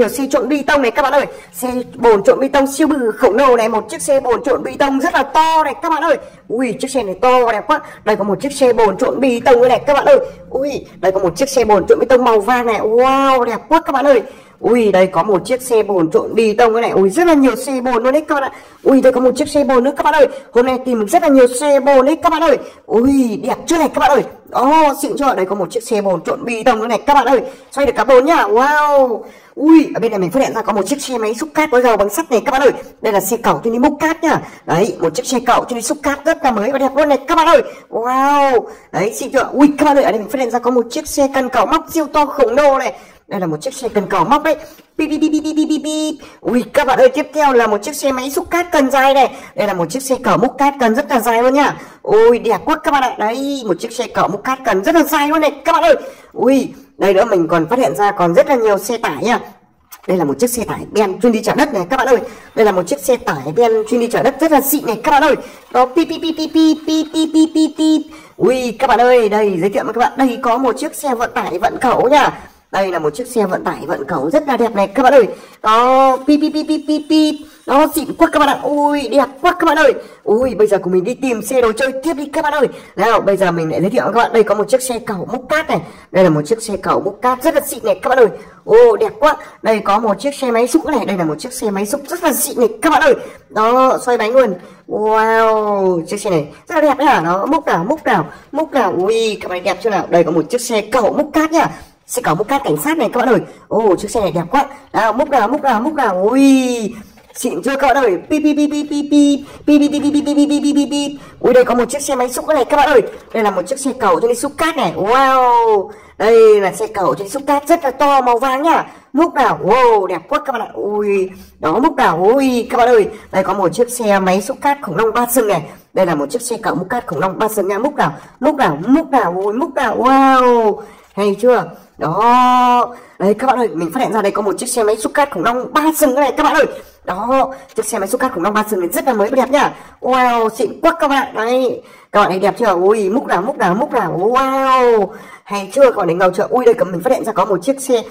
nhiều xe trộn bê tông này, các bạn ơi. Xe bồn trộn bê tông siêu bự khổng lồ này, một chiếc xe bồn trộn bê tông rất là to này, các bạn ơi. Ui, chiếc xe này to, đẹp quá. Đây có một chiếc xe bồn trộn bê tông này, các bạn ơi. Ui, đây có một chiếc xe bồn trộn bê tông màu vàng này. Wow, đẹp quá, các bạn ơi. Ui, đây có một chiếc xe bồn trộn bì tông cái này. Ui, rất là nhiều xe bồn luôn đấy các bạn ạ. Ui, đây có một chiếc xe bồn nữa, các bạn ơi. Hôm nay tìm rất là nhiều xe bồn đấy, các bạn ơi. Ui, đẹp chưa này, các bạn ơi. Ồ, xịn chưa? Đây có một chiếc xe bồn trộn bì tông nữa này, các bạn ơi. Xoay được cả bồn nhá. Wow. Ui, ở bên này mình phát hiện ra có một chiếc xe máy xúc cát có dầu bằng sắt này, các bạn ơi. Đây là xe cẩu trên đi múc cát nhá. Đấy, một chiếc xe cẩu trên đi xúc cát rất là mới và đẹp luôn này, các bạn ơi. Wow. Đấy, xịn chưa? Ui, các bạn ơi, ở đây mình phát hiện ra có một chiếc xe cần cẩu móc siêu to khổng lồ này đây là một chiếc xe cần cẩu móc đấy. Bi bi bi bi bi bi bi ui, các bạn ơi, tiếp theo là một chiếc xe máy xúc cát cần dài này. Đây là một chiếc xe cẩu múc cát cần rất là dài luôn nhá. Ui đẹp quá các bạn ạ. Đấy, một chiếc xe cẩu múc cát cần rất là dài luôn này, các bạn ơi. Ui, đây nữa, mình còn phát hiện ra còn rất là nhiều xe tải nha đây là một chiếc xe tải ben chuyên đi chở đất này, các bạn ơi. Đây là một chiếc xe tải ben chuyên đi chở đất rất là xịn này, các bạn ơi. Đó pi pi pi pi pi pi pi pi pi pi ui, các bạn ơi, đây, giới thiệu với các bạn. Đây có một chiếc xe vận tải, vận khẩu nha đây là một chiếc xe vận tải vận khẩu rất là đẹp này. Các bạn ơi đó pi pi pi pi pi pi đó xịn quá các bạn ạ. Ui, đẹp quá các bạn ơi. Ui, bây giờ của mình đi tìm xe đồ chơi tiếp đi các bạn ơi. Nào, bây giờ mình lại giới thiệu các bạn. Đây có một chiếc xe cẩu múc cát này. Đây là một chiếc xe cẩu múc cát rất là xịn này các bạn ơi. Ô, đẹp quá. Đây có một chiếc xe máy xúc này. Đây là một chiếc xe máy xúc rất là xịn này các bạn ơi. Đó xoay bánh luôn. Wow, chiếc xe này rất là đẹp nhá. Nó múc nào múc nào múc nào. Ui, các bạn đẹp chưa nào? Đây có một chiếc xe cẩu múc cát nhá sẽ có một cát cảnh sát này các bạn ơi ồ chiếc xe này đẹp quá nào múc nào múc nào múc nào ui xịn chưa các bạn ơi pi pi pi pi pi pi pi pi pi pi pi pi pi pi pi pi pi ui đây có một chiếc xe máy xúc này các bạn ơi đây là một chiếc xe cầu cho đi xúc cát này wow đây là xe cầu cho đi xúc cát rất là to màu vàng nhá múc nào wow đẹp quá các bạn ạ ui đó múc nào ui các bạn ơi đây có một chiếc xe máy xúc cát khủng long ba sừng này đây là một chiếc xe cầu múc cát khủng long ba sừng nha múc nào múc nào múc nào ui múc nào wow hay chưa đó. Đấy các bạn ơi mình phát hiện ra đây có một chiếc xe máy xúc cát khủng long ba sừng này các bạn ơi. Đó chiếc xe máy xúc cát khủng long ba sừng này rất là mới và đẹp nhá. Wow xịn quá các bạn. Đấy các bạn thấy đẹp chưa? Ui múc nào múc nào múc nào. Wow hay chưa? Các bạn thấy ngầu chưa? Ui đây cầm mình phát hiện ra có một chiếc xe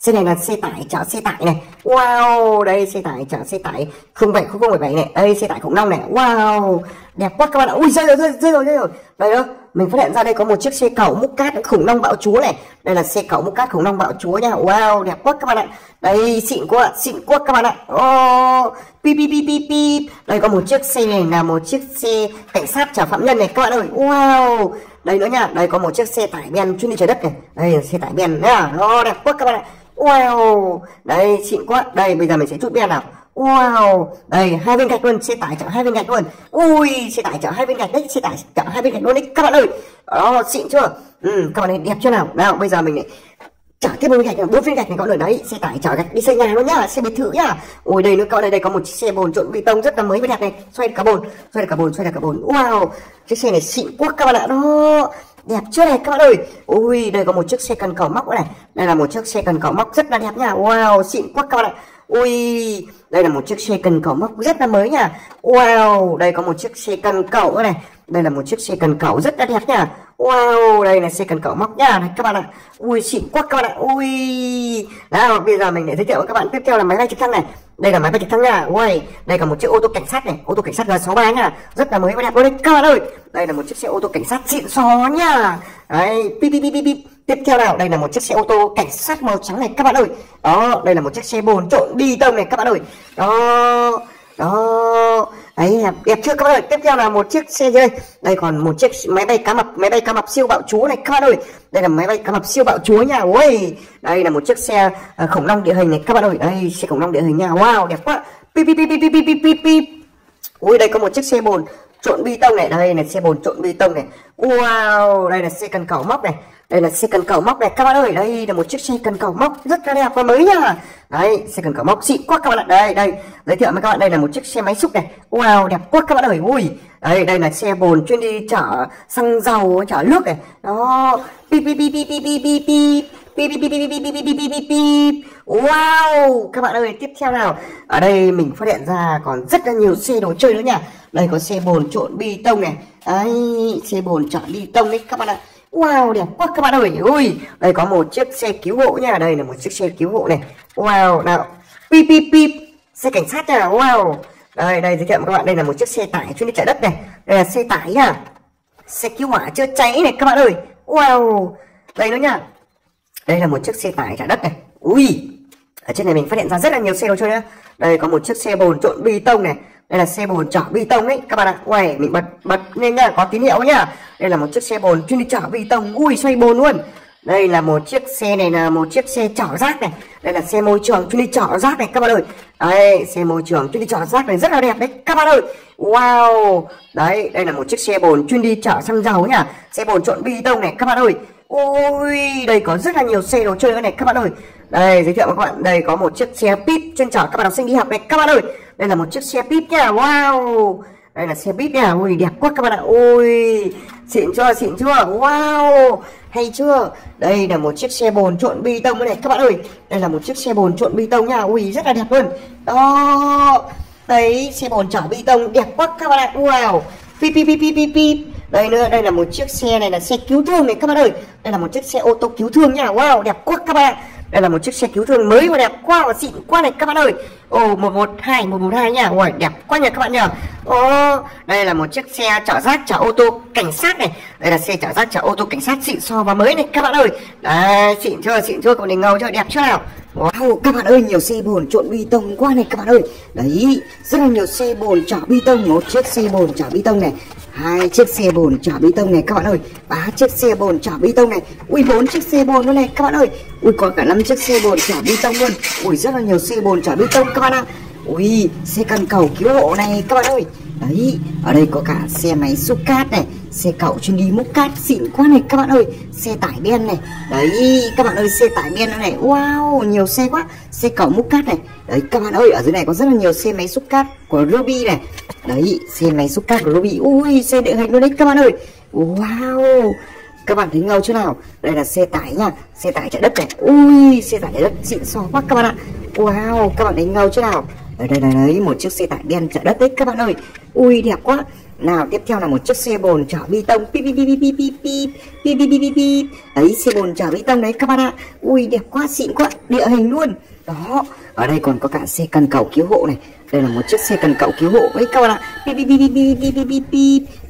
xe này là xe tải chở xe tải này. Wow đây xe tải chở xe tải không bảy không bảy bảy này. Đây xe tải khủng long này. Wow đẹp quá các bạn ạ. Ui rơi rồi rơi, rơi rồi rơi rồi. Đây đó mình phát hiện ra đây có một chiếc xe cẩu múc cát khủng long bạo chúa này. Đây là xe cẩu múc cát khủng long bạo chúa nha. Wow đẹp quá các bạn ạ. Đây xịn quá xịn quá các bạn ạ. Oh, pi pi pi pi pi đây có một chiếc xe này là một chiếc xe cảnh sát chở phạm nhân này các bạn ơi. Wow. Đây nữa nha đây có một chiếc xe tải ben chuyên đi trái đất này. Đây là xe tải ben nhá oh, đẹp quá các bạn ạ. Wow. Đây xịn quá. Đây bây giờ mình sẽ chút ben nào. Wow, đây hai viên gạch luôn, xe tải chở hai viên gạch luôn. Ui, xe tải chở hai viên gạch đấy, xe tải chở hai viên gạch luôn đấy. Các bạn ơi. Đó, xịn chưa? Ừ, các bạn ơi đẹp chưa nào? Nào, bây giờ mình này chở tiếp một viên gạch bốn viên gạch này các bạn ở đấy xe tải chở gạch đi xây nhà luôn nhá xe biệt thự nhá. Ui đây nữa các bạn đây đây có một chiếc xe bồn trộn bê tông rất là mới và đẹp này. Xoay được cả bồn xoay được cả bồn xoay được cả bồn. Wow chiếc xe này xịn quá các bạn ạ đó. Đẹp chưa này các bạn ơi? Ui đây có một chiếc xe cần cầu móc này. Đây là một chiếc xe cần cầu móc rất là đẹp nha wow xịn quá các bạn ạ. Ui đây là một chiếc xe cần cẩu móc rất là mới nha wow, đây có một chiếc xe cần cẩu này. Đây là một chiếc xe cần cẩu rất là đẹp nha wow, đây là xe cần cẩu móc nha này, các bạn ạ. Ui, xịn quá các bạn ạ. Ui. Nào, bây giờ mình để giới thiệu với các bạn tiếp theo là máy bay trực thăng này. Đây là máy bay trực thăng nha ui đây là một chiếc ô tô cảnh sát này. Ô tô cảnh sát G63 nha rất là mới và đẹp luôn đấy. Các bạn ơi, đây là một chiếc xe ô tô cảnh sát xịn xò nha đấy pip pip pip pip tiếp theo nào đây là một chiếc xe ô tô cảnh sát màu trắng này các bạn ơi. Đó đây là một chiếc xe bồn trộn đi tông này các bạn ơi. Đó đó. Ấy đẹp, đẹp chưa các bạn ơi? Tiếp theo là một chiếc xe đây đây còn một chiếc máy bay cá mập máy bay cá mập siêu bạo chúa này các bạn ơi. Đây là máy bay cá mập siêu bạo chúa nha ui đây là một chiếc xe à, khủng long địa hình này các bạn ơi. Đây xe khủng long địa hình nha wow đẹp quá. Pip pip pip pip pip pip pip pip. Ui đây có một chiếc xe bồn trộn bê tông này. Đây là xe bồn trộn bê tông này. Wow đây là xe cần cẩu móc này đây là xe cần cầu móc này các bạn ơi đây là một chiếc xe cần cầu móc rất là đẹp và mới nha đấy xe cần cầu móc xịn quá các bạn ạ đây đây giới thiệu với các bạn đây là một chiếc xe máy xúc này wow đẹp quá các bạn ơi ui đây đây là xe bồn chuyên đi chở xăng dầu chở nước này đó pi pi pi pi pi pi pi Bip, bip, bip, bip, bip, bip, pi pi pi Wow Các bạn ơi tiếp theo nào Ở đây mình phát hiện ra còn rất là nhiều xe đồ chơi nữa nha Đây có xe bồn trộn bi tông này Đấy xe bồn chở bi tông đấy các bạn ạ wow, đẹp quá các bạn ơi. Ui, đây có một chiếc xe cứu hộ nha. Đây là một chiếc xe cứu hộ này. Wow, nào. Pip pip pip. Xe cảnh sát nha. Wow. Đây đây, giới thiệu các bạn. Đây là một chiếc xe tải chuyên đi chạy đất này. Đây là xe tải nha. Xe cứu hỏa chữa cháy này các bạn ơi. Wow. Đây nữa nha. Đây là một chiếc xe tải chạy đất này. Ui. Ở trên này mình phát hiện ra rất là nhiều xe đồ chơi nhá. Đây có một chiếc xe bồn trộn bê tông này đây là xe bồn chở bê tông đấy các bạn ạ quay mình bật bật lên nha có tín hiệu nhá. Đây là một chiếc xe bồn chuyên đi chở bê tông, ui, xoay bồn luôn. Đây là một chiếc xe này là một chiếc xe chở rác này. Đây là xe môi trường chuyên đi chở rác này, các bạn ơi. Đây, xe môi trường chuyên đi chở rác này rất là đẹp đấy, các bạn ơi. Wow! Đấy, đây là một chiếc xe bồn chuyên đi chở xăng dầu nhá. Xe bồn trộn bê tông này, các bạn ơi. Ui, đây có rất là nhiều xe đồ chơi này, các bạn ơi đây, giới thiệu với các bạn. Đây có một chiếc xe pip chuyên chở các bạn học sinh đi học này. Các bạn ơi, đây là một chiếc xe pip nha. Wow. Đây là xe pip nha. Ui, đẹp quá các bạn ạ. Ui, xịn chưa? Xịn chưa? Wow. Hay chưa? Đây là một chiếc xe bồn trộn bê tông này các bạn ơi. Đây là một chiếc xe bồn trộn bê tông nha. Ui, rất là đẹp luôn. Đó. Đấy, xe bồn chở bê tông đẹp quá các bạn ạ. Wow. Pip pip pip pip pip đây nữa, đây là một chiếc xe này là xe cứu thương này các bạn ơi. Đây là một chiếc xe ô tô cứu thương nha. Wow, đẹp quá các bạn đây là một chiếc xe cứu thương mới và đẹp quá và xịn quá này các bạn ơi. Ồ một một hai một một hai nha. Ôi đẹp quá nha các bạn nhỉ ồ đây là một chiếc xe chở rác chở ô tô cảnh sát này. Đây là xe chở rác chở ô tô cảnh sát xịn so và mới này các bạn ơi. Đấy xịn chưa xịn chưa còn này ngầu chưa đẹp chưa nào? Wow, các bạn ơi, nhiều xe bồn trộn bê tông quá này các bạn ơi. Đấy, rất là nhiều xe bồn chở bê tông Một chiếc xe bồn chở bê tông này hai chiếc xe bồn chở bê tông này, các bạn ơi. Ba chiếc xe bồn chở bê tông này. Ui, bốn chiếc xe bồn luôn này, các bạn ơi. Ui, có cả năm chiếc xe bồn chở bê tông luôn. Ui, rất là nhiều xe bồn chở bê tông, các bạn ạ ui, xe cần cầu cứu hộ này, các bạn ơi. Đấy, ở đây có cả xe máy xúc cát này, xe cậu chuyên đi múc cát xịn quá này, các bạn ơi. Xe tải đen này. Đấy, các bạn ơi, xe tải đen này. Wow, nhiều xe quá. Xe cậu múc cát này. Đấy, các bạn ơi, ở dưới này có rất là nhiều xe máy xúc cát của Ruby này. Đấy, xe máy xúc cát của Ruby. Ui, xe địa hình luôn đấy, các bạn ơi. Wow. Các bạn thấy ngầu chưa nào? Đây là xe tải nha. Xe tải chạy đất này. Ui, xe tải chạy đất xịn xò quá, các bạn ạ. Wow, các bạn thấy ngầu chưa nào? Ở đây là đấy, một chiếc xe tải đen chở đất đấy, các bạn ơi. Ui, đẹp quá. Nào, tiếp theo là một chiếc xe bồn chở bê tông. Pip pip pip pip pip pip pip pip pip pip. Đấy, xe bồn chở bê tông đấy, các bạn ạ. Ui, đẹp quá, xịn quá, địa hình luôn. Đó, ở đây còn có cả xe cần cầu cứu hộ này đây là một chiếc xe cần cậu cứu hộ đấy các bạn ạ pip pip pip pip pip pip pip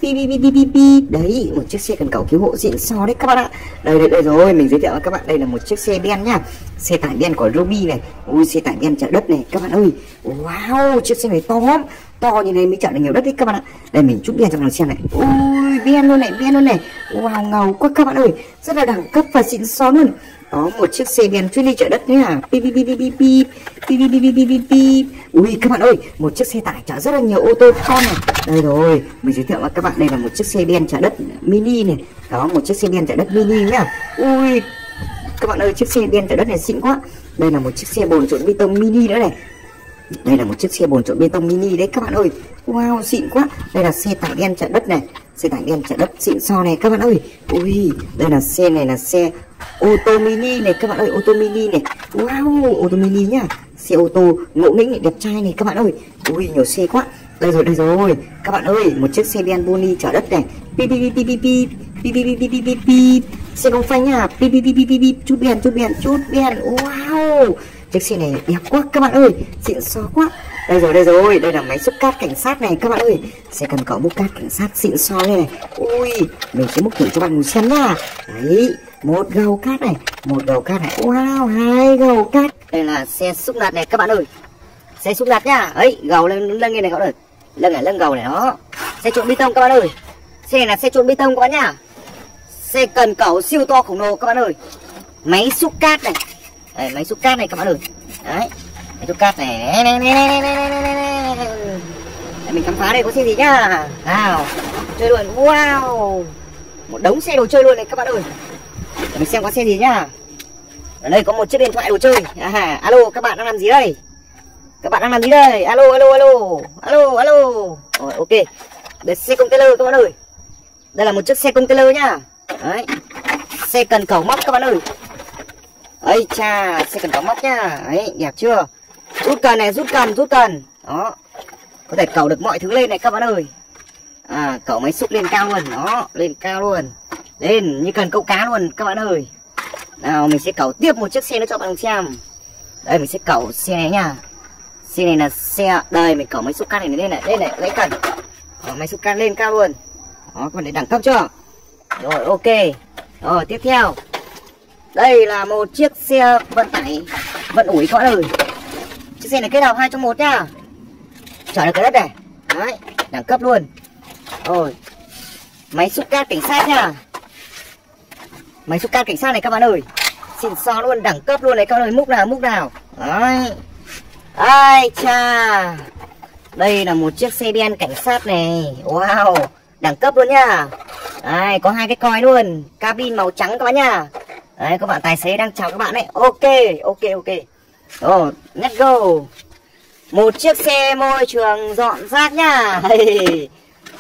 pip pip pip pip đấy một chiếc xe cần cậu cứu hộ xịn xò đấy các bạn ạ đây đây đây rồi mình giới thiệu với các bạn đây là một chiếc xe ben nhá xe tải ben của Ruby này ui xe tải ben chở đất này các bạn ơi wow chiếc xe này to lắm to như này mới chở được nhiều đất đấy các bạn ạ đây mình chút ben cho bạn xem này ui ben luôn này ben luôn này wow ngầu quá các bạn ơi rất là đẳng cấp và xịn xò luôn có một chiếc xe ben chuyên đi chở đất đấy à pip pip pip pip pip pip pip pip pip pip pip ui các bạn ơi một chiếc xe tải chở rất là nhiều ô tô con này đây rồi mình giới thiệu với các bạn đây là một chiếc xe ben chở đất mini này đó một chiếc xe ben chở đất mini nhá ui các bạn ơi chiếc xe ben chở đất này xịn quá đây là một chiếc xe bồn trộn bê tông mini nữa này đây là một chiếc xe bồn trộn bê tông mini đấy các bạn ơi wow xịn quá đây là xe tải đen chở đất này xe tải đen chở đất xịn so này các bạn ơi ui đây là xe này là xe ô tô mini này các bạn ơi ô tô mini này wow ô tô mini nhá xe ô tô ngộ nghĩnh này đẹp trai này các bạn ơi ui nhiều xe quá đây rồi đây rồi các bạn ơi một chiếc xe đen boni chở đất này pi pi pi pi pi pi pi pi pi pi pi pi pi xe không phanh nhá pi pi pi pi pi pi chút đèn chút đèn chút đèn wow chiếc xe này đẹp quá, các bạn ơi, xịn xó quá. Đây rồi đây rồi, đây là máy xúc cát cảnh sát này, các bạn ơi. Sẽ cần cậu múc cát cảnh sát xịn xó này này. Ui, mình sẽ múc thử cho bạn một xem nha. đấy, một gầu cát này, một gầu cát này. Wow, hai gầu cát. Đây là xe xúc nạt này, các bạn ơi. Xe xúc nạt nhá. Ấy, gầu lên lên nghe này các bạn ơi. Lưng này lưng gầu này đó. Xe trộn bê tông, các bạn ơi. Xe này là xe trộn bê tông các bạn nhá. Xe cần cẩu siêu to khổng lồ, các bạn ơi. Máy xúc cát này đây, máy xúc cát này các bạn ơi đấy máy xúc cát này đây, mình khám phá đây có xe gì nhá wow chơi luôn wow một đống xe đồ chơi luôn này các bạn ơi để mình xem có xe gì nhá ở đây có một chiếc điện thoại đồ chơi à, alo các bạn đang làm gì đây các bạn đang làm gì đây alo alo alo alo alo Rồi, ok đây xe container các bạn ơi đây là một chiếc xe container nhá đấy xe cần cầu móc các bạn ơi ấy cha sẽ cần có mắt nhá. Ấy đẹp chưa? Rút cần này rút cần rút cần. Đó. Có thể cẩu được mọi thứ lên này các bạn ơi. À cẩu máy xúc lên cao luôn. Đó lên cao luôn. Lên như cần câu cá luôn các bạn ơi. Nào mình sẽ cẩu tiếp một chiếc xe nữa cho bạn xem. Đây mình sẽ cẩu xe này nha. Xe này là xe đây mình cẩu máy xúc cát này lên này lên này lấy cần. Đó, máy xúc cát lên cao luôn. Đó các bạn để đẳng cấp chưa? Rồi ok. Rồi tiếp theo đây là một chiếc xe vận tải vận ủi các đời. ơi. Chiếc xe này kết hợp hai trong một nhá. Chở được cái đất này. Đấy đẳng cấp luôn. Rồi máy xúc cát cảnh sát nha máy xúc cát cảnh sát này các bạn ơi. Xịn xò luôn đẳng cấp luôn này các bạn ơi. Múc nào múc nào. Đấy. Ai cha. Đây là một chiếc xe đen cảnh sát này. Wow đẳng cấp luôn nhá. Đấy, có hai cái coi luôn. Cabin màu trắng các bạn nhá đấy các bạn tài xế đang chào các bạn đấy ok ok ok. Oh, let's go. Một chiếc xe môi trường dọn rác nhá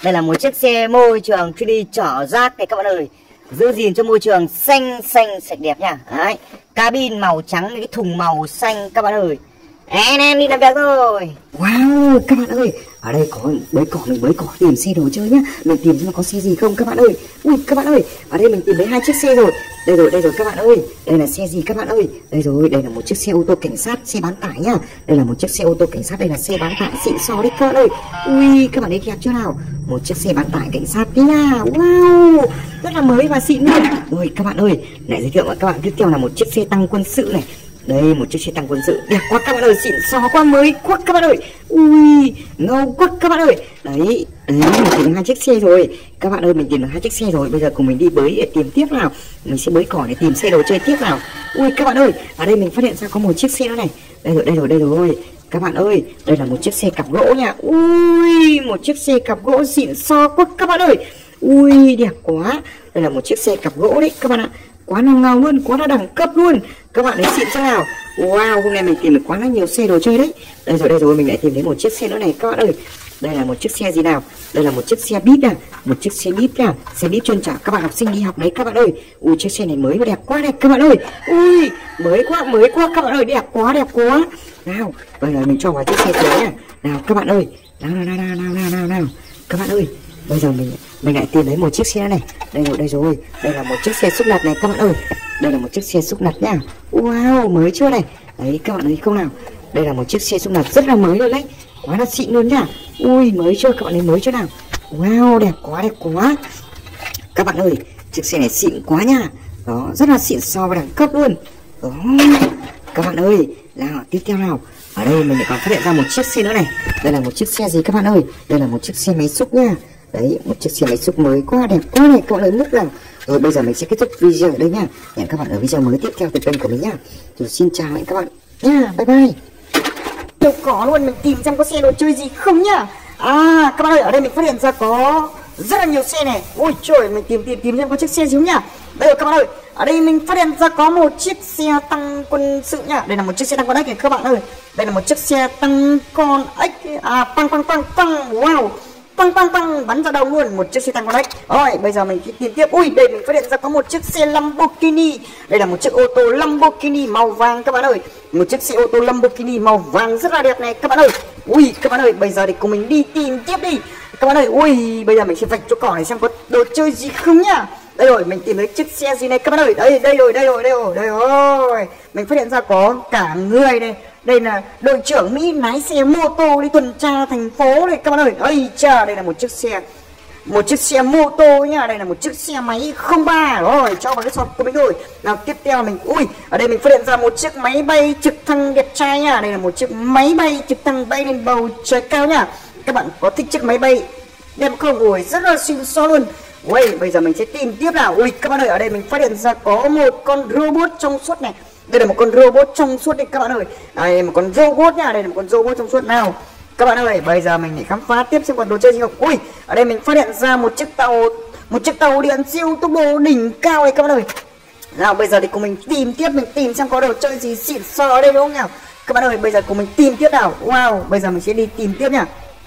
đây là một chiếc xe môi trường chuyên đi chở rác này các bạn ơi. Giữ gìn cho môi trường xanh xanh sạch đẹp nha. Đấy cabin màu trắng cái thùng màu xanh các bạn ơi em em đi làm việc rồi. Wow, các bạn ơi. Ở đây có bới cỏ mình bới cỏ tìm xe đồ chơi nhá. Mình tìm xem có xe gì không, các bạn ơi. Ui, các bạn ơi. Ở đây mình tìm thấy hai chiếc xe rồi. Đây rồi đây rồi, các bạn ơi. Đây là xe gì, các bạn ơi? Đây rồi, đây là một chiếc xe ô tô cảnh sát, xe bán tải nhá. Đây là một chiếc xe ô tô cảnh sát, đây là xe bán tải. Xịn xò đấy, các bạn ơi. Ui, các bạn ấy đẹp chưa nào? Một chiếc xe bán tải cảnh sát đấy nha wow, rất là mới và xịn luôn. Ui các bạn ơi. Lại giới thiệu với các bạn tiếp theo là một chiếc xe tăng quân sự này đây, một chiếc xe tăng quân sự. Đẹp quá các bạn ơi, xịn xò quá, mới quá các bạn ơi. Ui, ngầu quá các bạn ơi. Đấy đấy, mình tìm hai chiếc xe rồi. Các bạn ơi, mình tìm được hai chiếc xe rồi. Bây giờ cùng mình đi bới để tìm tiếp nào. Mình sẽ bới cỏ để tìm xe đồ chơi tiếp nào. Ui, các bạn ơi, ở đây mình phát hiện ra có một chiếc xe nữa này. Đây rồi đây rồi đây rồi. Các bạn ơi, đây là một chiếc xe cặp gỗ nha. Ui, một chiếc xe cặp gỗ xịn xò quá các bạn ơi. Ui, đẹp quá. Đây là một chiếc xe cặp gỗ đấy các bạn ạ quá là ngầu luôn, quá là đẳng cấp luôn. Các bạn thấy xịn chưa nào wow, hôm nay mình tìm được quá là nhiều xe đồ chơi đấy. Đây rồi đây rồi, mình lại tìm thấy một chiếc xe nữa này, các bạn ơi. Đây là một chiếc xe gì nào? Đây là một chiếc xe bít à? Một chiếc xe bít à? Xe bít chuyên trả các bạn học sinh đi học đấy, các bạn ơi. Ui, chiếc xe này mới và đẹp quá đẹp các bạn ơi. Ui, mới quá mới quá, các bạn ơi. Đẹp quá đẹp quá. Nào, bây giờ mình cho vào chiếc xe tới nè nào, các bạn ơi. Nào nào nào nào nào nào nào. Các bạn ơi bây giờ mình mình lại tìm thấy một chiếc xe này. Đây rồi đây rồi. Đây là một chiếc xe xúc lật này, các bạn ơi. Đây là một chiếc xe xúc lật nha wow, mới chưa này. Đấy, các bạn thấy không nào? Đây là một chiếc xe xúc lật rất là mới luôn đấy. Quá là xịn luôn nhá. Ui, mới chưa, các bạn thấy mới chưa nào? Wow, đẹp quá đẹp quá. Các bạn ơi, chiếc xe này xịn quá nha đó, rất là xịn so với đẳng cấp luôn. Đó. Các bạn ơi, nào, tiếp theo nào. Ở đây mình lại còn phát hiện ra một chiếc xe nữa này. Đây là một chiếc xe gì các bạn ơi? Đây là một chiếc xe máy xúc nha đấy, một chiếc xe máy xúc mới quá đẹp, quá này các bạn ơi mức là rồi bây giờ mình sẽ kết thúc video ở đây nha. Hẹn các bạn ở video mới tiếp theo từ kênh của mình nha. Rồi xin chào hẹn các bạn nha. Bye bye. Đâu có luôn, mình tìm xem có xe đồ chơi gì không nhá. À các bạn ơi, ở đây mình phát hiện ra có rất là nhiều xe này. Ôi trời, mình tìm tìm tìm xem có chiếc xe gì không nhá. Đây rồi các bạn ơi, ở đây mình phát hiện ra có một chiếc xe tăng quân sự nhá. Đây là một chiếc xe tăng con ếch này, các bạn ơi. Đây là một chiếc xe tăng con ếch. À tăng tăng tăng tăng. Wow tăng tăng tăng bắn ra đầu luôn, một chiếc xe tăng connect rồi, bây giờ mình tìm tiếp. Ui, đây mình phát hiện ra có một chiếc xe Lamborghini. Đây là một chiếc ô tô Lamborghini màu vàng, các bạn ơi. Một chiếc xe ô tô Lamborghini màu vàng rất là đẹp này, các bạn ơi. Ui, các bạn ơi, bây giờ thì cùng mình đi tìm tiếp đi. Các bạn ơi, ui, bây giờ mình sẽ vạch chỗ cỏ này xem có đồ chơi gì không nhá. Đây rồi, mình tìm thấy chiếc xe gì này, các bạn ơi. Đây đây rồi đây rồi đây rồi đây rồi. Mình phát hiện ra có cả người này đây là đội trưởng mỹ lái xe mô tô đi tuần tra thành phố này. Các bạn ơi, ây cha, đây là một chiếc xe, một chiếc xe mô tô nhá. Đây là một chiếc xe máy không ba. Rồi, cho vào cái sọt của mình rồi nào, tiếp theo mình, ui, ở đây mình phát hiện ra một chiếc máy bay trực thăng đẹp trai nhá. Đây là một chiếc máy bay trực thăng bay lên bầu trời cao nhá. Các bạn có thích chiếc máy bay đẹp không? Ui, rất là xinh xo luôn. Ui bây giờ mình sẽ tìm tiếp nào. Ui, các bạn ơi, ở đây mình phát hiện ra có một con robot trong suốt này đây là một con robot trong suốt đấy các bạn ơi. Đây, một con robot nha, đây là một con robot trong suốt. Nào, các bạn ơi, bây giờ mình để khám phá tiếp xem còn đồ chơi gì không? Ui, ở đây mình phát hiện ra một chiếc tàu, một chiếc tàu điện siêu tốc độ đỉnh cao này, các bạn ơi. Nào, bây giờ thì cùng mình tìm tiếp, mình tìm xem có đồ chơi gì xịn sò ở đây đúng không nào các bạn ơi, bây giờ cùng mình tìm tiếp nào. Wow, bây giờ mình sẽ đi tìm tiếp nha.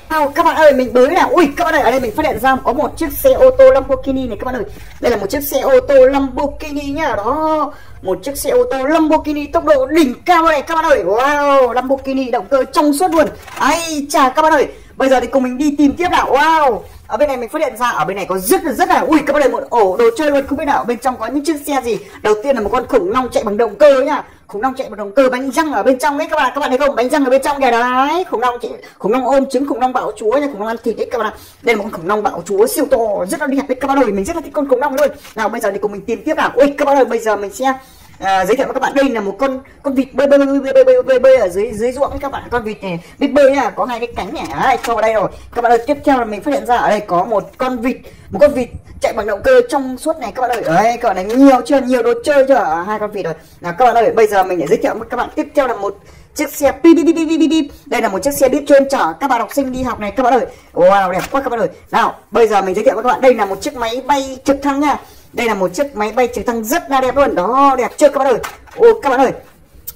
Wow, các bạn ơi mình mới là ui các bạn ơi ở đây mình phát hiện ra có một chiếc xe ô tô Lamborghini này các bạn ơi. Đây là một chiếc xe ô tô Lamborghini nhá. Đó một chiếc xe ô tô Lamborghini tốc độ đỉnh cao này các bạn ơi. Wow Lamborghini động cơ trong suốt luôn. Ai chà các bạn ơi. Bây giờ thì cùng mình đi tìm tiếp nào. Wow ở bên này mình phát hiện ra, ở bên này có rất là rất là ui, các bạn ơi, một ổ đồ chơi luôn. Không biết nào bên trong có những chiếc xe gì? Đầu tiên là một con khủng long chạy bằng động cơ nhá. Khủng long chạy bằng động cơ, bánh răng ở bên trong đấy, các bạn các bạn thấy không? Bánh răng ở bên trong kìa. Đấy, khủng long chạy, khủng long ôm trứng, khủng long bạo chúa nha khủng long ăn thịt đấy, các bạn đây là một con khủng long bạo chúa siêu to, rất là đẹp đấy, các bạn ơi. Mình rất là thích con khủng long luôn. Nào, bây giờ thì cùng mình tìm tiếp nào. Ui, các bạn ơi, bây giờ mình sẽ à, giới thiệu với các bạn. Đây là một con con vịt bơi bơi bơi bơi bơi bơi, bơi ở dưới dưới ruộng các bạn. Con vịt này biết bơi nha có hai cái cánh này. À, cho vào đây rồi. Các bạn ơi tiếp theo là mình phát hiện ra ở đây có một con vịt một con vịt chạy bằng động cơ trong suốt này. Các bạn ơi đấy các bạn này nhiều chưa? Nhiều đồ chơi chưa? À, hai con vịt rồi. Nào các bạn ơi bây giờ mình để giới thiệu với các bạn. Tiếp theo là một chiếc xe pi pi pi pi pi pi đây là một chiếc xe buýt chuyên chở các bạn học sinh đi học này. Các bạn ơi. Wow đẹp quá các bạn ơi. Nào bây giờ mình giới thiệu với các bạn. Đây là một chiếc máy bay trực thăng nha đây là một chiếc máy bay trực thăng rất là đẹp luôn. Đó, đẹp chưa các bạn ơi? Ô, các bạn ơi.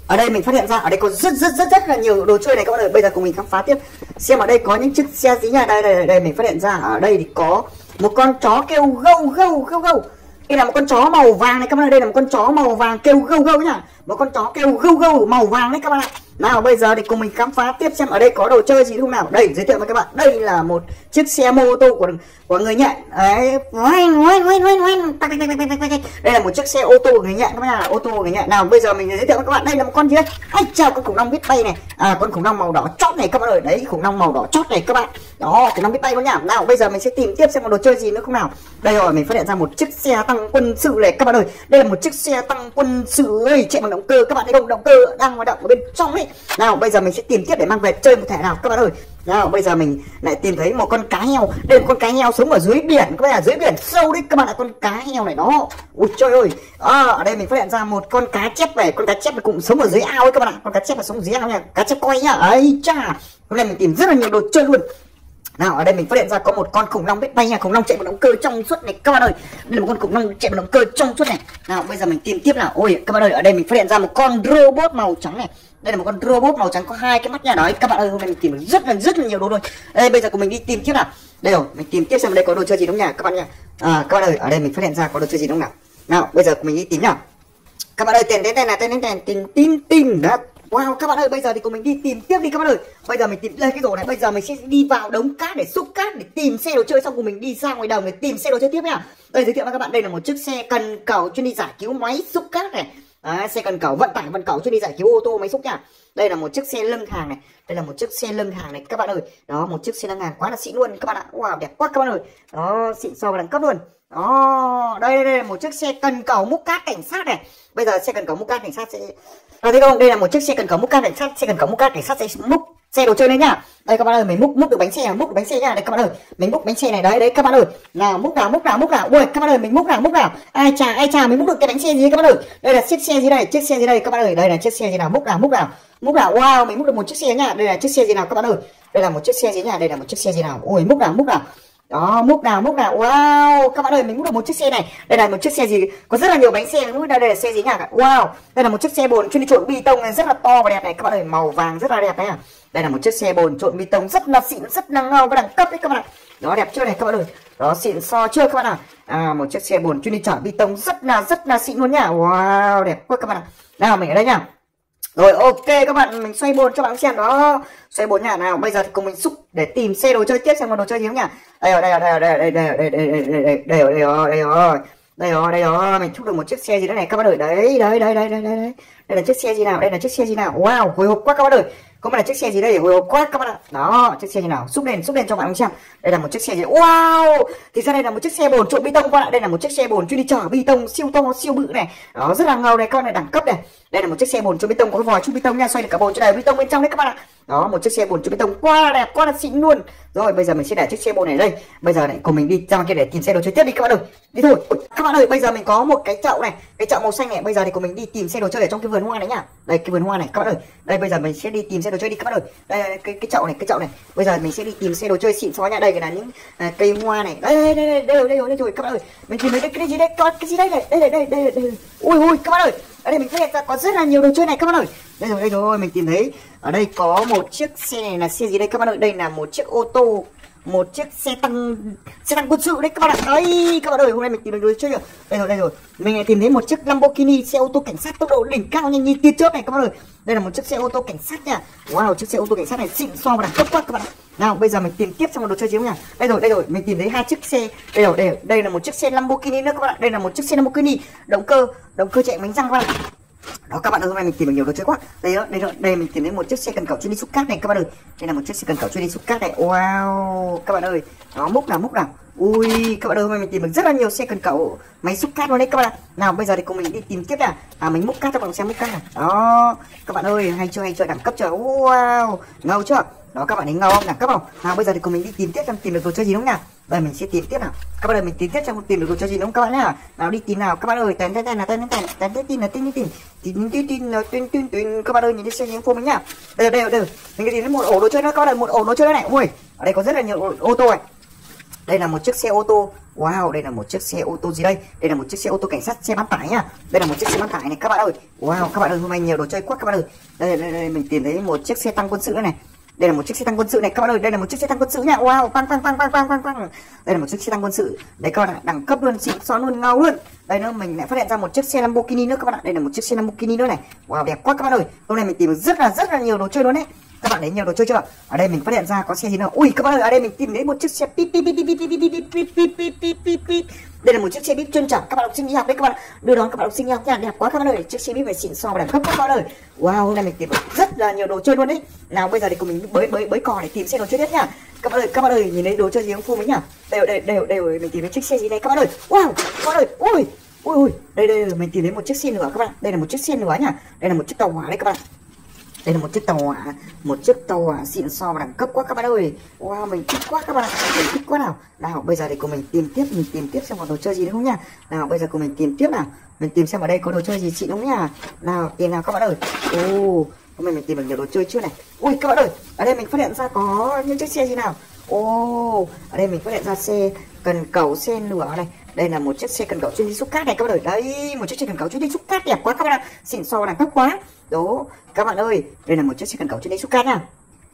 Ở đây mình phát hiện ra, ở đây có rất rất rất rất là nhiều đồ chơi này các bạn ơi. Bây giờ cùng mình khám phá tiếp, xem ở đây có những chiếc xe gì nha. Đây đây đây mình phát hiện ra ở đây thì có một con chó kêu gâu gâu gâu gâu. Đây là một con chó màu vàng này các bạn ơi. Đây là một con chó màu vàng kêu gâu gâu nhá một con chó kêu gâu gâu, màu vàng đấy các bạn ạ. Nào, bây giờ thì cùng mình khám phá tiếp xem ở đây có đồ chơi gì không nào. Đây, giới thiệu với các bạn. Đây là một chiếc xe mô tô của của người nhện. Đấy. Đây là một chiếc xe ô tô của người nhện các bạn ạ. Ô tô của người nhện. Nào, bây giờ mình giới thiệu với các bạn. Đây là một con gì đấy ai chào, con khủng long biết bay này. À con khủng long màu đỏ chót này các bạn ơi. Đấy, khủng long màu đỏ chót này các bạn. Đó, khủng long biết bay con nhá nào, bây giờ mình sẽ tìm tiếp xem một đồ chơi gì nữa không nào. Đây rồi, mình phát hiện ra một chiếc xe tăng quân sự này các bạn ơi. Đây là một chiếc xe tăng quân sự. Ơi chạy bằng động cơ các bạn thấy không động cơ đang hoạt động ở bên trong ấy. Nào bây giờ mình sẽ tìm tiếp để mang về chơi một thẻ nào các bạn ơi. Nào bây giờ mình lại tìm thấy một con cá heo. Đây là con cá heo sống ở dưới biển các bạn là dưới biển sâu đấy các bạn là con cá heo này đó. Ui trời ơi. À, ở đây mình phát hiện ra một con cá chép này con cá chép này cũng sống ở dưới ao ấy các bạn ạ. Con cá chép là sống dưới ao nha cá chép coi nhá. Ấy cha hôm nay mình tìm rất là nhiều đồ chơi luôn nào, ở đây mình phát hiện ra có một con khủng long biết bay nha, khủng long chạy bằng động cơ trong suốt này. Các bạn ơi, đây là một con khủng long chạy bằng động cơ trong suốt này. Nào, bây giờ mình tìm tiếp nào. Ôi, các bạn ơi, ở đây mình phát hiện ra một con robot màu trắng này. Đây là một con robot màu trắng có hai cái mắt nha. Đấy, các bạn ơi, hôm nay mình tìm được rất là rất là nhiều đồ rồi. Đây, bây giờ của mình đi tìm tiếp nào. Đây rồi, mình tìm tiếp xem đây có đồ chơi gì đúng nhỉ các bạn nha. À các bạn ơi, ở đây mình phát hiện ra có đồ chơi gì đúng nào. Nào, bây giờ của mình đi tìm nào. Các bạn ơi tiền đến đây là tên đến tiền tìm tin tin đó Wow các bạn ơi bây giờ thì cùng mình đi tìm tiếp đi các bạn ơi. Bây giờ mình tìm lên cái rổ này Bây giờ mình sẽ đi vào đống cát để xúc cát Để tìm xe đồ chơi. Xong cùng mình đi ra ngoài đồng để tìm xe đồ chơi tiếp nha. Đây giới thiệu với các bạn đây là một chiếc xe cần cầu chuyên đi giải cứu máy xúc cát này. Đấy, xe cần cầu vận tải vận cầu chuyên đi giải cứu ô tô máy xúc nha. Đây là một chiếc xe lưng hàng này. Đây là một chiếc xe lưng hàng này các bạn ơi. Đó một chiếc xe lưng hàng quá là xịn luôn các bạn ạ. Wow đẹp quá các bạn ơi. Đó xịn so và đẳng cấp luôn đó đây đây, là một chiếc xe cần cầu múc cát cảnh sát này. Bây giờ xe cần cầu múc cát cảnh sát sẽ à, thấy không đây là một chiếc xe cần cầu múc cát cảnh sát. Xe cần cầu múc cát cảnh sát sẽ múc xe đồ chơi đấy nhá. Đây các bạn ơi mình múc múc được bánh xe múc được bánh xe nha. Đây các bạn ơi mình múc bánh xe này. Đấy đấy các bạn ơi. Nào múc nào múc nào múc nào. Ui các bạn ơi mình múc nào múc nào. Ai chà ai chà mình múc được cái bánh xe gì các bạn ơi? Đây là chiếc xe gì đây? Chiếc xe gì đây các bạn ơi? Đây là chiếc xe gì nào? Múc nào múc nào. Múc nào. Wow mình múc được một chiếc xe nhá đây là chiếc xe gì nào các bạn ơi? Đây là một chiếc xe gì nhá đây là một chiếc xe gì nào? Ui múc nào múc nào đó múc nào múc nào. Wow các bạn ơi mình múc được một chiếc xe này. Đây là một chiếc xe gì? Có rất là nhiều bánh xe múc đây, đây là xe gì nhỉ? Wow đây là một chiếc xe bồn chuyên đi trộn bê tông này rất là to và đẹp này. Các bạn ơi màu vàng rất là đẹp đấy à đây là một chiếc xe bồn trộn bê tông rất là xịn rất là ngầu và đẳng cấp đấy các bạn ạ. Đó đẹp chưa này các bạn ơi? Đó xịn so chưa các bạn ạ? À một chiếc xe bồn chuyên đi chở bê tông rất là rất là xịn luôn nhá wow đẹp quá các bạn ạ. Nào mình ở đây nhá rồi ok các bạn mình xoay bồn cho bạn xem đó xoay bồn nhà nào bây giờ thì cùng mình xúc để tìm xe đồ chơi tiếp xem có đồ chơi gì không nhỉ đây rồi đây rồi đây rồi đây đây đây đây đây đây rồi đây rồi đây rồi đây rồi đây rồi mình thúc được một chiếc xe gì đó này các bạn ơi đấy đấy đấy đấy đấy đấy đây là chiếc xe gì nào đây là chiếc xe gì nào wow hồi hộp quá các bạn ơi có phải là chiếc xe gì đây hồi hộp quá các bạn ạ đó chiếc xe gì nào xúc lên xúc lên cho bạn xem đây là một chiếc xe gì wow thì ra đây là một chiếc xe bồn trộn bê tông các bạn ạ đây là một chiếc xe bồn chuyên đi chở bê tông siêu to siêu bự này đó rất là ngầu này con này đẳng cấp này đây là một chiếc xe bồn trộn bê tông có vòi trộn bê tông nha xoay được cả bồn cho này bê tông bên trong đấy các bạn ạ đó một chiếc xe bồn trộn bê tông quá đẹp quá là xịn luôn rồi bây giờ mình sẽ để chiếc xe bồn này đây bây giờ lại cùng mình đi ra kia để tìm xe đồ chơi tiếp đi các bạn ơi đi thôi các bạn ơi bây giờ mình có một cái chậu này cái chậu màu xanh này bây giờ thì cùng mình đi tìm xe đồ chơi ở trong cái vườn hoa này nhá. Đây cái vườn hoa này các bạn ơi. Đây bây giờ mình sẽ đi tìm xe đồ chơi đi các bạn ơi. Đây, cái cái chậu này cái chậu này. Bây giờ mình sẽ đi tìm xe đồ chơi xịn xó nha đây là những à, cây hoa này. Đây đây đây đây đây đây, đây rồi các bạn ơi. Mình tìm thấy cái, cái gì đây? Có cái gì đây này? Đây đây đây đây, đây. ui ui các bạn ơi. Ở đây mình phát hiện ra có rất là nhiều đồ chơi này các bạn ơi. Đây rồi đây rồi mình tìm thấy. Ở đây có một chiếc xe này là xe gì đây các bạn ơi? Đây là một chiếc ô tô một chiếc xe tăng xe tăng quân sự đấy các bạn ạ. Đấy các bạn ơi hôm nay mình tìm được đồ chơi chưa? Đây rồi đây rồi. Mình lại tìm thấy một chiếc Lamborghini xe ô tô cảnh sát tốc độ đỉnh cao nhanh như tia chớp này các bạn ơi. Đây là một chiếc xe ô tô cảnh sát nha. Wow chiếc xe ô tô cảnh sát này xịn so và đẳng cấp quá các bạn ạ. Nào bây giờ mình tìm tiếp trong một đồ chơi chiếu nha. Đây rồi đây rồi mình tìm thấy hai chiếc xe. Đây rồi đây, đây là một chiếc xe Lamborghini nữa các bạn đây là một chiếc xe Lamborghini. Động cơ động cơ chạy bánh răng các bạn ạ đó, các bạn ơi, hôm nay mình tìm được nhiều đồ chơi quá. Đây đó đây đó, đây mình tìm thấy một chiếc xe cần cẩu chuyên đi xúc cát này, các bạn ơi. Đây là một chiếc xe cần cẩu chuyên đi xúc cát này. Wow, các bạn ơi. Đó, múc nào múc nào. Ui, các bạn ơi, hôm nay mình tìm được rất là nhiều xe cần cẩu máy xúc cát luôn đấy, các bạn ạ. Nào, bây giờ thì cùng mình đi tìm tiếp nào. À mình múc cát cho các bạn xem, múc cát này đó, các bạn ơi, hay chưa hay chưa, đẳng cấp chưa? Wow, ngầu chưa? Đó, các bạn thấy ngầu không đẳng cấp không nào, bây giờ thì cùng mình đi tìm tiếp xem tìm được đồ chơi gì đúng không nào? Đây mình sẽ tìm tiếp nào các bạn ơi mình tìm tiếp trong tìm được đồ chơi gì đúng không các bạn nhá nào đi tìm nào các bạn ơi tên tên tên là tên tên tên tên tin là tin tin tin tin tin là tin tin tin các bạn ơi nhìn đi xem những phô mình nhá đây đây đây mình tìm thấy một ổ đồ chơi nữa các bạn ơi một ổ đồ chơi này ui ở đây có rất là nhiều ô tô này đây là một chiếc xe ô tô Wow, đây là một chiếc xe ô tô gì đây? Đây là một chiếc xe ô tô cảnh sát xe bán tải nhá Đây là một chiếc xe bán tải này các bạn ơi. Wow, các bạn ơi, hôm nay nhiều đồ chơi quá các bạn ơi. Đây đây đây mình tìm thấy một chiếc xe tăng quân sự này đây là một chiếc xe tăng quân sự này các bạn ơi, đây là một chiếc xe tăng quân sự nha. Wow, quang quang quang quang quang quang quang. Đây là một chiếc xe tăng quân sự. Đấy các bạn ạ, đẳng cấp luôn, xịn xón luôn, ngầu luôn. Đây nữa, mình lại phát hiện ra một chiếc xe Lamborghini nữa, các bạn ạ. Đây là một chiếc xe Lamborghini nữa này. Wow, đẹp quá, các bạn ơi. Hôm nay mình tìm được rất là rất là nhiều đồ chơi luôn đấy các bạn đến nhiều đồ chơi chưa ở đây mình phát hiện ra có xe gì nữa ui các bạn ơi ở đây mình tìm thấy một chiếc xe pip pip pip pip pip pip pip pip pip pip pip pip pip đây là một chiếc xe bíp chuyên chở các bạn học sinh đi học đấy các bạn đưa đón các bạn học sinh đi học nha đẹp quá các bạn ơi chiếc xe bíp này xịn so và đẹp cấp các bạn ơi wow hôm nay mình tìm rất là nhiều đồ chơi luôn đấy nào bây giờ thì cùng mình bới bới bới cò để tìm xe đồ chơi tiếp nhá các bạn ơi các bạn ơi nhìn thấy đồ chơi gì không phu mới nhá đều đều đều đều mình tìm thấy chiếc xe gì đây các bạn ơi wow các bạn ơi ui ui ui đây đây mình tìm thấy một chiếc xe nữa các bạn đây là một chiếc xe nữa nhỉ? đây là một chiếc tàu hỏa đấy các bạn đây là một chiếc tàu hỏa, một chiếc tàu hỏa xịn so và đẳng cấp quá các bạn ơi. Wow, mình thích quá các bạn ạ, mình thích quá nào. Nào, bây giờ thì cùng mình tìm tiếp, mình tìm tiếp xem có đồ chơi gì đúng không nhá nào, bây giờ cùng mình tìm tiếp nào. Mình tìm xem ở đây có đồ chơi gì chị đúng nhá nào, tìm nào các bạn ơi. Ô hôm nay mình tìm được nhiều đồ chơi chưa này. Ui, các bạn ơi, ở đây mình phát hiện ra có những chiếc xe gì nào ô ở đây mình phát hiện ra xe cần cầu xe lửa này. Đây là một chiếc xe cần cầu chuyên đi xúc cát này. Các bạn ơi, đây, một chiếc xe cần cầu chuyên đi xúc cát đẹp quá các bạn ạ. Xịn so đẳng cấp quá. Đó, các bạn ơi, đây là một chiếc xe cần cầu chuyên đi xúc cát nha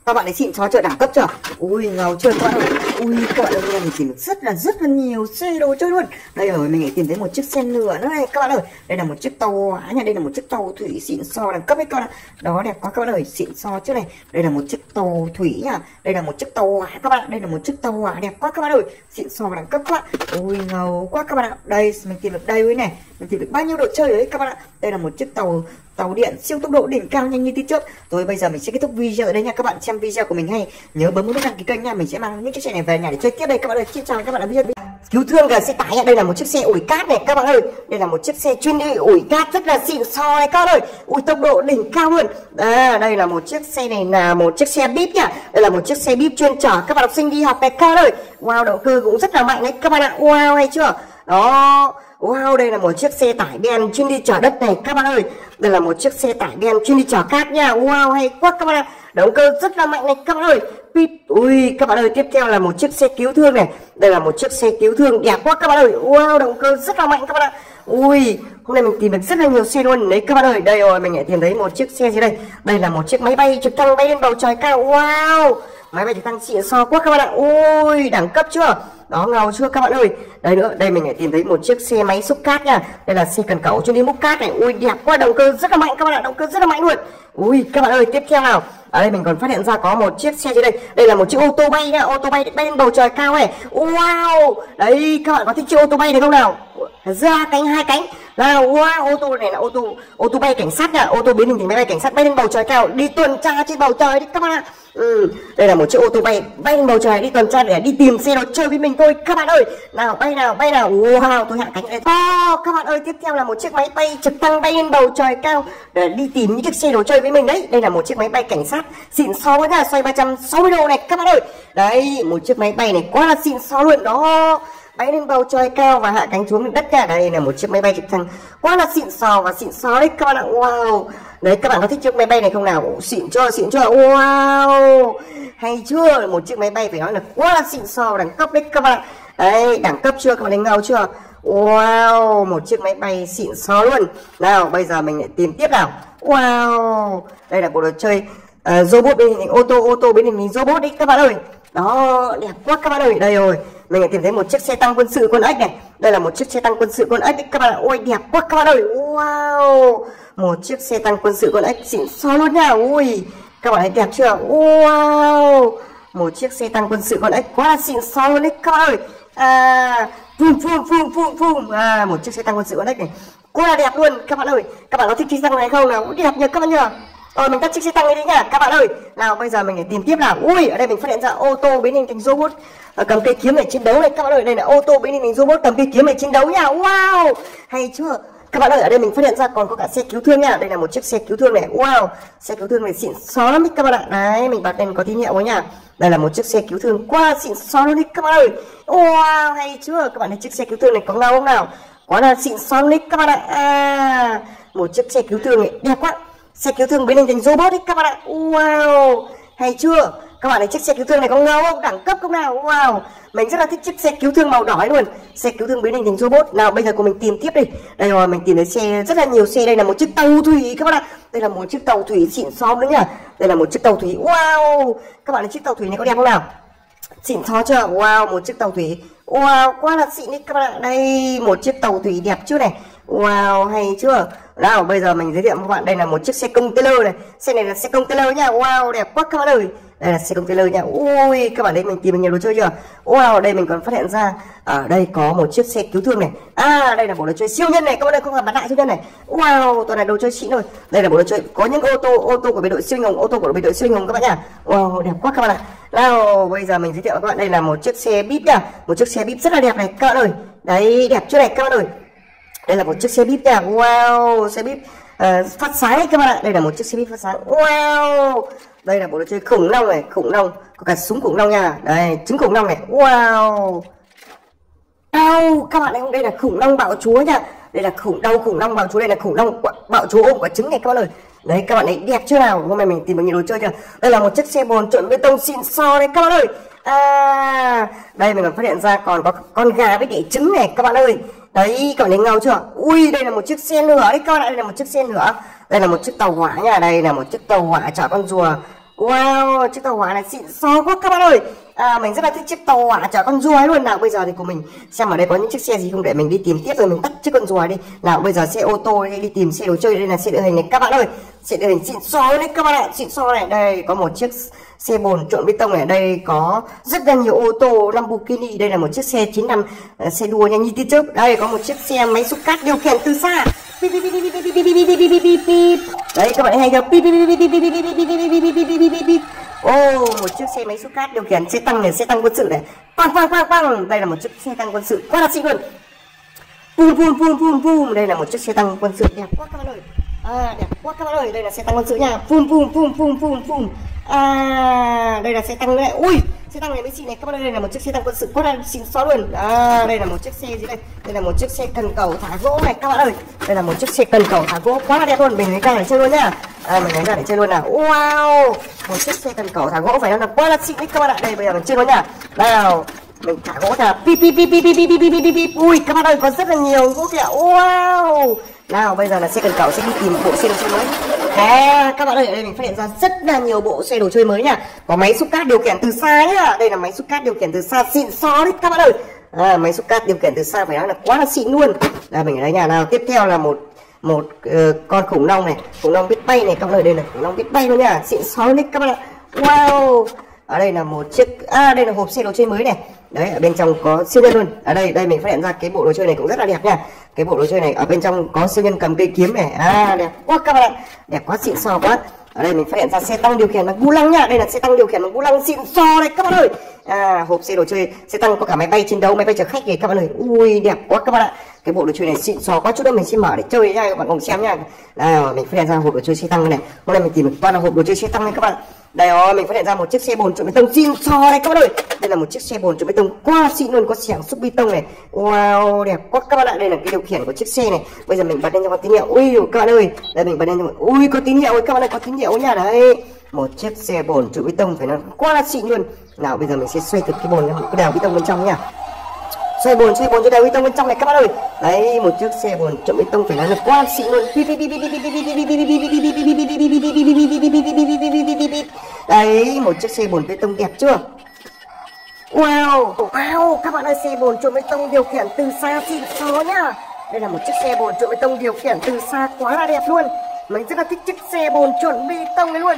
các bạn ấy xịn xó chợ đẳng cấp chưa? Ui, ngầu chưa các bạn ơi ui các bạn ơi mình tìm được rất là rất là nhiều xe đồ chơi luôn. Đây rồi, mình lại tìm thấy một chiếc xe lửa nữa này. Các bạn ơi, đây là một chiếc tàu hỏa nha. Đây là một chiếc tàu thủy xịn so đẳng cấp ấy các bạn đó, đẹp quá các bạn ơi, xịn so trước này. Đây là một chiếc tàu thủy nha. Đây là một chiếc tàu hỏa các bạn đây là một chiếc tàu hỏa đẹp quá các bạn ơi. Xịn so đẳng cấp quá. Ui, ngầu quá các bạn ạ. Đây, mình tìm được đây với này. Mình tìm được bao nhiêu đồ chơi đấy các bạn ạ. Đây là một chiếc tàu tàu điện siêu tốc độ đỉnh cao nhanh như tia chớp. Rồi bây giờ mình sẽ kết thúc video ở đây nha. Các bạn xem video của mình hay nhớ bấm nút đăng ký kênh nha. Mình sẽ mang những chiếc xe này về nhà để chơi tiếp đây. Các bạn ơi xin chào các bạn đã biết. Cứu thương gần xe tải đây là một chiếc xe ủi cát này các bạn ơi. Đây là một chiếc xe chuyên đi ủi cát rất là xịn so này các bạn ơi. Ui tốc độ đỉnh cao luôn. À, đây là một chiếc xe này là một chiếc xe bíp nha. Đây là một chiếc xe bíp chuyên chở các bạn học sinh đi học này các bạn ơi. Wow động cơ cũng rất là mạnh đấy các bạn ạ. Wow hay chưa? Đó. Wow, đây là một chiếc xe tải đen chuyên đi chở đất này các bạn ơi. Đây là một chiếc xe tải đen chuyên đi chở cát nha. Wow, hay quá các bạn ạ. Động cơ rất là mạnh này các bạn ơi. Pip. Ui, các bạn ơi, tiếp theo là một chiếc xe cứu thương này. Đây là một chiếc xe cứu thương đẹp quá các bạn ơi. Wow, động cơ rất là mạnh các bạn ạ. Ui, hôm nay mình tìm được rất là nhiều xe luôn. Đấy các bạn ơi. Đây rồi, mình lại tìm thấy một chiếc xe gì đây. Đây là một chiếc máy bay trực thăng bay lên bầu trời cao. Wow, máy bay trực thăng xịn so quá các bạn ạ. Ui, đẳng cấp chưa? đó ngầu chưa các bạn ơi? Đây nữa đây mình lại tìm thấy một chiếc xe máy xúc cát nha. Đây là xe cần cẩu chuyên đi múc cát này. Ui đẹp quá động cơ rất là mạnh các bạn ạ động cơ rất là mạnh luôn. Ui các bạn ơi tiếp theo nào. Ở đây mình còn phát hiện ra có một chiếc xe dưới đây. Đây là một chiếc ô tô bay nha ô tô bay bay lên bầu trời cao này. Wow! Đấy các bạn có thích chiếc ô tô bay này không nào? Ra cánh hai cánh là wow ô tô này là ô tô ô tô bay cảnh sát nha. Ô tô biến hình thành máy bay cảnh sát bay lên bầu trời cao. Đi tuần tra trên bầu trời đấy các bạn ạ. Ừ đây là một chiếc ô tô bay bay lên bầu trời đi tuần tra để đi tìm xe đồ chơi với mình thôi. Các bạn ơi nào bay nào bay nào. Wow tôi hạ cánh đây oh, các bạn ơi tiếp theo là một chiếc máy bay trực thăng bay lên bầu trời cao để đi tìm những chiếc xe đồ chơi với mình đấy. Đây là một chiếc máy bay cảnh sát xịn xó với nha. Xoay 360 độ này các bạn ơi. Đấy một chiếc máy bay này quá là xịn xó luôn. Đó bay lên bầu trời cao và hạ cánh xuống đất cả đây là một chiếc máy bay trực thăng. Quá là xịn sò và xịn sò đấy các bạn ạ. Wow. Đấy các bạn có thích chiếc máy bay này không nào? Xịn chưa xịn chưa? Wow. Hay chưa? Một chiếc máy bay phải nói là quá là xịn sò đẳng cấp đấy các bạn đấy đẳng cấp chưa? Các bạn thấy ngầu chưa? Wow một chiếc máy bay xịn sò luôn. Nào bây giờ mình lại tìm tiếp nào. Wow. Đây là bộ đồ chơi uh, robot bên hình ô tô ô tô bên hình robot đấy các bạn ơi. Đó đẹp quá các bạn ơi. Đây rồi mình lại tìm thấy một chiếc xe tăng quân sự con ếch này. Đây là một chiếc xe tăng quân sự con ếch. Các bạn ơi ôi, đẹp quá, các bạn ơi. Wow. Một chiếc xe tăng quân sự con ếch xịn xó luôn nha. Ui, các bạn thấy đẹp chưa? Wow. Một chiếc xe tăng quân sự con ếch quá là xịn xó luôn đấy, các bạn ơi. À phum phum phum phum phum. À một chiếc xe tăng quân sự con ếch này quá là đẹp luôn, các bạn ơi. Các bạn có thích chiếc xe tăng này không nào? Đẹp nhờ, các bạn nhờ rồi mình tắt chiếc xe tăng đi nha các bạn ơi. Nào bây giờ mình để tìm tiếp nào. Ui ở đây mình phát hiện ra ô tô biến hình thành robot ờ, cầm cây kiếm để chiến đấu này các bạn ơi. Đây là ô tô biến hình thành robot cầm cây kiếm để chiến đấu nha. Wow hay chưa? Các bạn ơi ở đây mình phát hiện ra còn có cả xe cứu thương nha. Đây là một chiếc xe cứu thương này. Wow xe cứu thương này xịn xó lắm đấy các bạn ạ. Đấy mình bật đèn có tín hiệu với nha. Đây là một chiếc xe cứu thương quá xịn xó luôn đấy các bạn ơi. Wow hay chưa? Các bạn thấy chiếc xe cứu thương này có ngầu không nào? Quá là xịn xó đấy các bạn ạ. À, một chiếc xe cứu thương này đẹp quá xe cứu thương biến hình thành robot đấy các bạn ạ. Wow. Hay chưa? Các bạn thấy chiếc xe cứu thương này có ngầu không? Đẳng cấp không nào? Wow. Mình rất là thích chiếc xe cứu thương màu đỏ ấy luôn. Xe cứu thương biến hình thành robot. Nào, bây giờ cùng mình tìm tiếp đi. Đây rồi, mình tìm thấy xe, rất là nhiều xe. Đây là một chiếc tàu thủy, các bạn ạ. Đây là một chiếc tàu thủy xịn xóm nữa nhá. Đây là một chiếc tàu thủy. Wow. Các bạn thấy chiếc tàu thủy này có đẹp không nào? Xịn xó chưa? Wow, một chiếc tàu thủy. Wow, quá là xịn đấy, các bạn ạ. Đây, một chiếc tàu thủy đẹp chưa này? Wow, hay chưa? Nào, bây giờ mình giới thiệu các bạn. Đây là một chiếc xe container này. Xe này là xe container nha. Wow, đẹp quá các bạn ơi. Đây là xe container nha. Ui, các bạn đấy mình tìm được nhiều đồ chơi chưa? Wow, đây mình còn phát hiện ra ở đây có một chiếc xe cứu thương này. À đây là bộ đồ chơi siêu nhân này. Các bạn ơi, không phải bán lại siêu nhân này. Wow, toàn là đồ chơi xịn rồi đây là bộ đồ chơi có những ô tô ô tô của biệt đội siêu hùng ô tô của biệt đội siêu hùng các bạn nhá wow, đẹp quá các bạn ạ. Nào, bây giờ mình giới thiệu các bạn. Đây là một chiếc xe bíp nha. Một chiếc xe bíp rất là đẹp này, các bạn ơi. Đấy, đẹp chưa này, các bạn ơi? Đây là một chiếc xe bíp nha. Wow xe bíp uh, ờ, phát sáng các bạn ạ. Đây là một chiếc xe bíp phát sáng wow đây là bộ đồ chơi khủng long này khủng long có cả súng khủng long nha. Đây trứng khủng long này. Wow. Wow các bạn ơi, đây là khủng long bạo chúa nha. Đây là khủng đau khủng long bạo chúa đây là khủng long bạo chúa ôm quả trứng này các bạn ơi. Đấy các bạn ấy đẹp chưa nào? Hôm nay mình tìm được nhiều đồ chơi chưa? Đây là một chiếc xe bồn trộn bê tông xịn so đấy các bạn ơi. À đây mình còn phát hiện ra còn có con gà với đẻ trứng này các bạn ơi đấy các bạn thấy ngầu chưa? Ui đây là một chiếc xe nữa đấy các bạn ạ đây là một chiếc xe nữa đây là một chiếc tàu hỏa nha đây là một chiếc tàu hỏa chở con rùa. Wow chiếc tàu hỏa này xịn xó quá các bạn ơi. À, mình rất là thích chiếc tàu hỏa chở con rùa ấy luôn. Nào bây giờ thì của mình xem ở đây có những chiếc xe gì không? Để mình đi tìm tiếp rồi mình tắt chiếc con rùa đi. Nào bây giờ xe ô tô đi, đi tìm xe đồ chơi. Đây là xe địa hình này các bạn ơi. Xe địa hình xịn xó đấy các bạn ạ. Xịn xó này. Đây có một chiếc xe bồn trộn bê tông này đây có rất là nhiều ô tô Lamborghini đây là một chiếc xe 95 uh, xe đua nhanh như tia chớp đây có một chiếc xe máy xúc cát điều khiển từ xa đấy các bạn hay chưa ô một chiếc xe máy xúc cát điều khiển xe tăng này xe tăng quân sự này quang quang quang quang đây là một chiếc xe tăng quân sự quá là xinh luôn pum pum pum pum pum đây là một chiếc xe tăng quân sự đẹp quá các bạn ơi à, đẹp quá các bạn ơi đây là xe tăng quân sự nha pum pum pum pum pum pum à đây là xe tăng này ui, xe tăng này mới xịn này, các bạn ơi, đây là một chiếc xe tăng quân sự quá là xịn xóa luôn. À đây là một chiếc xe gì đây? Đây là một chiếc xe cần cầu thả gỗ này, các bạn ơi. Đây là một chiếc xe cần cầu thả gỗ quá là đẹp luôn. Mình lấy ra để chơi luôn nhá. À mình lấy ra để chơi luôn nào. Wow, một chiếc xe cần cầu thả gỗ phải nói là quá là xịn đấy các bạn ạ. Đây, bây giờ mình chơi luôn nhá. Nào, mình thả gỗ ra pi pi pi pi pi pi pi pi pi pi. Ui, các bạn ơi, có rất là nhiều gỗ kìa. Wow nào bây giờ là sẽ cần cầu sẽ đi tìm một bộ xe đồ chơi mới. À các bạn ơi ở đây mình phát hiện ra rất là nhiều bộ xe đồ chơi mới nha. Có máy xúc cát điều khiển từ xa nhá. Đây là máy xúc cát điều khiển từ xa xịn xó đấy các bạn ơi. À, máy xúc cát điều khiển từ xa phải nói là quá là xịn luôn. Là mình ở đây nhà nào. Tiếp theo là một một uh, con khủng long này. Khủng long biết bay này các bạn ơi đây là khủng long biết bay luôn nha. Xịn xó đấy các bạn ạ. Wow! Ở đây là một chiếc à đây là hộp xe đồ chơi mới này. Đấy, ở bên trong có siêu nhân luôn. Ở đây đây mình phát hiện ra cái bộ đồ chơi này cũng rất là đẹp nha. Cái bộ đồ chơi này ở bên trong có siêu nhân cầm cây kiếm này. À đẹp quá các bạn ạ. Đẹp quá, xịn sò quá. Ở đây mình phát hiện ra xe tăng điều khiển bằng bu lăng nha. Đây là xe tăng điều khiển bằng bu lăng xịn sò này, các bạn ơi. À hộp xe đồ chơi, xe tăng có cả máy bay chiến đấu, máy bay chở khách kìa, các bạn ơi. Ui, đẹp quá các bạn ạ. Cái bộ đồ chơi này xịn sò quá. Chút nữa mình sẽ mở để chơi nha, các bạn cùng xem nha. Nào, mình phát hiện ra hộp đồ chơi xe tăng này hôm nay mình tìm được toàn là hộp đồ chơi xe tăng này, các bạn đây rồi mình phát hiện ra một chiếc xe bồn trộn bê tông siêu so đây các bạn ơi. Đây là một chiếc xe bồn trộn bê tông quá xịn luôn, có xẻng xúc bê tông này. Wow, đẹp quá. Các bạn ạ, đây là cái điều khiển của chiếc xe này. Bây giờ mình bật lên cho có tín hiệu. Ui, các bạn ơi. Đây, mình bật lên cho ui, có tín hiệu ơi, các bạn ơi, có tín hiệu nha. Đấy. Một chiếc xe bồn trộn bê tông phải nói quá là xịn luôn. Nào, bây giờ mình sẽ xoay từ cái bồn cái đào bê tông bên trong nha xe bồn xe bồn cho đèo tông bên trong này các bạn ơi đấy một chiếc xe bồn chậm bê tông phải nói là quá xịn luôn đấy một chiếc xe bồn bê tông đẹp chưa wow wow các bạn ơi xe bồn trộn bê tông điều khiển từ xa xịn xó nhá đây là một chiếc xe bồn trộn bê tông điều khiển từ xa quá là đẹp luôn mình rất là thích chiếc xe bồn trộn bê tông này luôn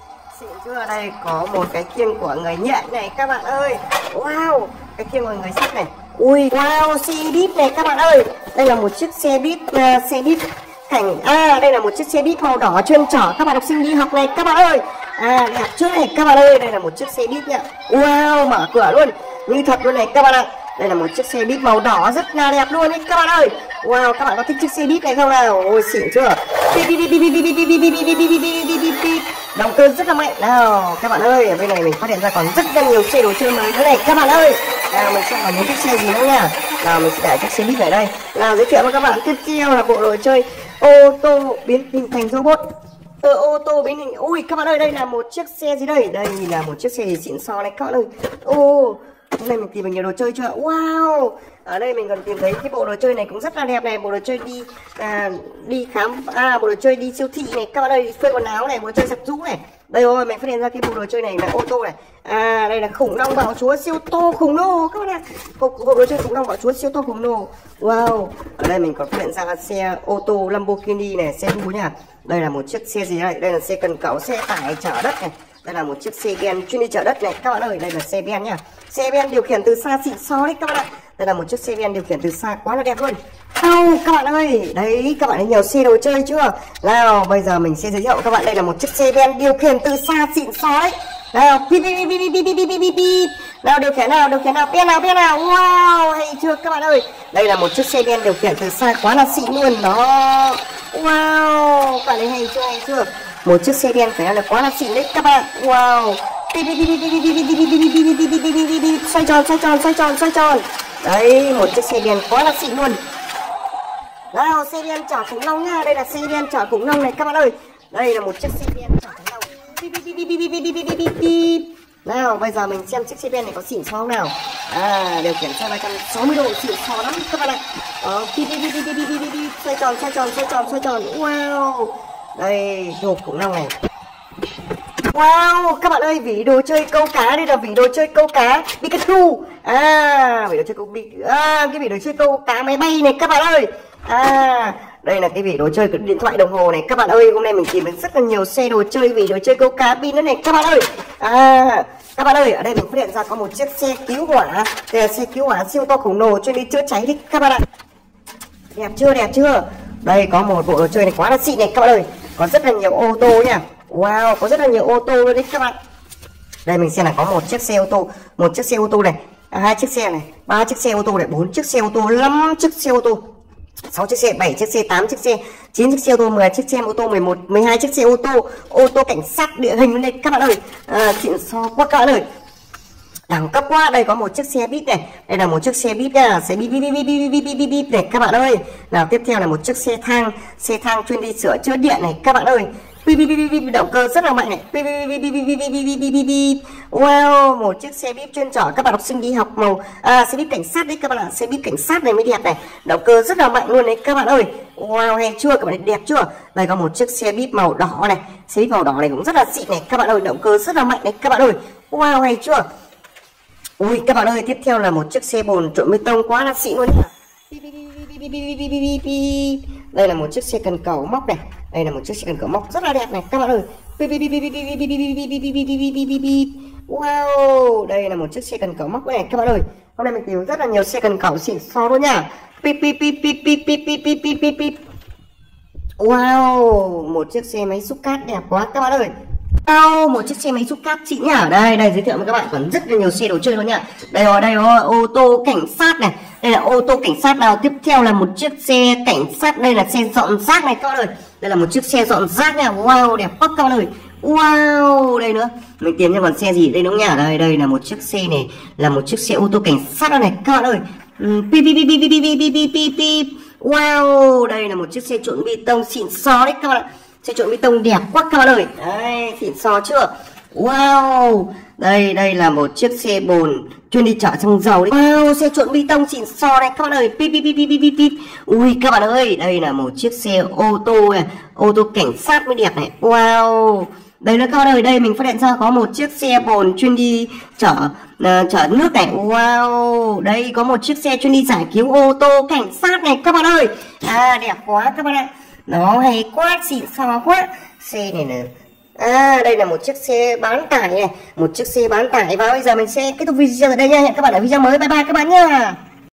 xịn chưa đây có một cái khiên của người nhện này các bạn ơi. Wow cái khiên của người sắt này. Ui wow xe buýt này các bạn ơi. Đây là một chiếc xe buýt uh, à, xe buýt cảnh à đây là một chiếc xe buýt màu đỏ chuyên chở các bạn học sinh đi học này các bạn ơi. À đẹp chưa này các bạn ơi. Đây là một chiếc xe buýt nhá. Wow mở cửa luôn. Như thật luôn này các bạn ạ đây là một chiếc xe buýt màu đỏ rất là đẹp luôn đấy các bạn ơi wow các bạn có thích chiếc xe buýt này không nào ôi xịn chưa động cơ rất là mạnh nào các bạn ơi ở bên này mình phát hiện ra còn rất là nhiều xe đồ chơi mới nữa này các bạn ơi nào mình sẽ có những chiếc xe gì nữa nha nào mình sẽ để chiếc xe buýt này đây nào giới thiệu với các bạn tiếp theo là bộ đồ chơi ô tô biến hình thành robot ờ, ô tô biến hình ui các bạn ơi đây là một chiếc xe gì đây đây là một chiếc xe xịn xò này các bạn ơi ô hôm nay mình tìm được nhiều đồ chơi chưa? Wow! Ở đây mình còn tìm thấy cái bộ đồ chơi này cũng rất là đẹp này bộ đồ chơi đi à, đi khám à bộ đồ chơi đi siêu thị này. Các bạn ơi phơi quần áo này bộ đồ chơi giặt rũ này. Đây rồi mình phát hiện ra cái bộ đồ chơi này là ô tô này. À đây là khủng long bảo chúa siêu to khủng lồ các bạn ạ. Bộ, bộ đồ chơi khủng long bảo chúa siêu to khủng lồ. Wow! Ở đây mình còn phát hiện ra xe ô tô lamborghini này xe thú nha đây là một chiếc xe gì đây? Đây là xe cần cẩu xe tải chở đất này. Đây là một chiếc xe ben chuyên đi chở đất này. Các bạn ơi đây là xe ben nha xe ben điều khiển từ xa xịn xó đấy các bạn ạ. Đây là một chiếc xe ben điều khiển từ xa, quá là đẹp luôn. Không các bạn ơi, đấy, các bạn thấy nhiều xe đồ chơi chưa? Nào, bây giờ mình sẽ giới thiệu các bạn. Đây là một chiếc xe ben điều khiển từ xa xịn xó đấy. Nào pi pi pi pi pi pi pi pi nào, điều khiển nào, điều khiển nào, ben nào ben nào. Wow, hay chưa các bạn ơi? Đây là một chiếc xe ben điều khiển từ xa, quá là xịn luôn. Đó. Wow, các bạn thấy hay chưa hay chưa? Một chiếc xe ben phải là quá là xịn đấy các bạn wow xoay tròn xoay tròn xoay tròn xoay tròn đấy một chiếc xe đen quá là xịn luôn nào xe đen chở khủng long nha đây là xe đen chở khủng long này các bạn ơi đây là một chiếc xe đen chở khủng long nào bây giờ mình xem chiếc xe ben này có xịn so không nào à điều khiển xe 360 độ xịn so lắm các bạn ạ ờ, xoay tròn xoay tròn xoay tròn xoay tròn wow đây hộp khủng long này Wow, các bạn ơi, vỉ đồ chơi câu cá đây là vỉ đồ chơi câu cá Pikachu. À, vỉ đồ chơi câu à, cái vỉ đồ chơi câu cá máy bay này các bạn ơi. À, đây là cái vỉ đồ chơi cái điện thoại đồng hồ này các bạn ơi. Hôm nay mình tìm được rất là nhiều xe đồ chơi vỉ đồ chơi câu cá pin nữa này các bạn ơi. À, các bạn ơi, ở đây mình phát hiện ra có một chiếc xe cứu hỏa. Đây là xe cứu hỏa siêu to khổng lồ chuyên đi chữa cháy đấy các bạn ạ. Đẹp chưa, đẹp chưa? Đây có một bộ đồ chơi này quá là xịn này các bạn ơi có rất là nhiều ô tô nha Wow, có rất là nhiều ô tô luôn đấy các bạn. Đây mình xem là có một chiếc xe ô tô, một chiếc xe ô tô này, hai chiếc xe này, ba chiếc xe ô tô này, bốn chiếc xe ô tô, năm chiếc xe ô tô. 6 chiếc xe, 7 chiếc xe, 8 chiếc xe, 9 chiếc xe ô tô, 10 chiếc xe ô tô, 11, 12 chiếc xe ô tô, ô tô cảnh sát địa hình đây các bạn ơi. À, xịn so quá các bạn ơi. Đẳng cấp quá, đây có một chiếc xe bíp này. Đây là một chiếc xe bíp nha, xe bíp bíp bíp bíp bíp bíp bíp này các bạn ơi. Nào tiếp theo là một chiếc xe thang, xe thang chuyên đi sửa chữa điện này các bạn ơi bi bi bi bi động cơ rất là mạnh này bi bi bi bi bi bi bi bi bi bi wow một chiếc xe bíp chuyên chở các bạn học sinh đi học màu à, xe bíp cảnh sát đấy các bạn ạ xe bíp cảnh sát này mới đẹp này động cơ rất là mạnh luôn đấy các bạn ơi wow hay chưa các bạn đẹp chưa đây có một chiếc xe bíp màu đỏ này xe bíp màu đỏ này cũng rất là xịn này các bạn ơi động cơ rất là mạnh đấy các bạn ơi wow hay chưa Ui các bạn ơi, tiếp theo là một chiếc xe bồn trộn bê tông quá là xịn luôn đấy đây là một chiếc xe cần cầu móc này. Đây là một chiếc xe cần cầu móc rất là đẹp này các bạn ơi. Wow, đây là một chiếc xe cần cầu móc này các bạn ơi. Hôm nay mình tìm rất là nhiều xe cần cầu xịn xò luôn nha. Wow, một chiếc xe máy xúc cát đẹp quá các bạn ơi. Wow, một chiếc xe máy xúc cát chị nhỉ Ở đây, đây giới thiệu với các bạn còn rất là nhiều xe đồ chơi luôn nhá. Đây rồi, đây rồi, ô tô cảnh sát này. Đây là ô tô cảnh sát nào. Tiếp theo là một chiếc xe cảnh sát, đây là xe dọn rác này các bạn ơi. Đây là một chiếc xe dọn rác này. Wow, đẹp quá các bạn ơi. Wow, đây nữa. Mình tìm xem còn xe gì đây đúng nhá. Đây, đây là một chiếc xe này, là một chiếc xe ô tô cảnh sát này các bạn ơi. Ừ, pip pip pip pip pip pip pip. Wow, đây là một chiếc xe trộn bê tông xịn xó đấy các bạn ạ Xe trộn bê tông đẹp quá các bạn ơi. Đây, xịn xò chưa? Wow, đây đây là một chiếc xe bồn chuyên đi chở xăng dầu đấy. Wow, xe trộn bê tông xịn xò này các bạn ơi. Pip pip pip pip pip pip. Ui các bạn ơi, đây là một chiếc xe ô tô này, ô tô cảnh sát mới đẹp này. Wow. Đây là các bạn ơi, đây mình phát hiện ra có một chiếc xe bồn chuyên đi chở uh, chở nước này. Wow, đây có một chiếc xe chuyên đi giải cứu ô tô cảnh sát này các bạn ơi. À đẹp quá các bạn ạ. Nó hay quá, xịn xò quá. Xe này nè. À đây là một chiếc xe bán tải này. Một chiếc xe bán tải Và bây giờ mình sẽ kết thúc video ở đây nha. Hẹn các bạn ở video mới. Bye bye các bạn nha.